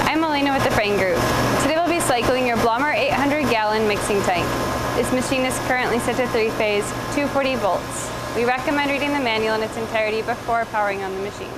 I'm Elena with the Frain Group. Today we'll be cycling your Blommer 800 gallon mixing tank. This machine is currently set to three phase, 240 volts. We recommend reading the manual in its entirety before powering on the machine.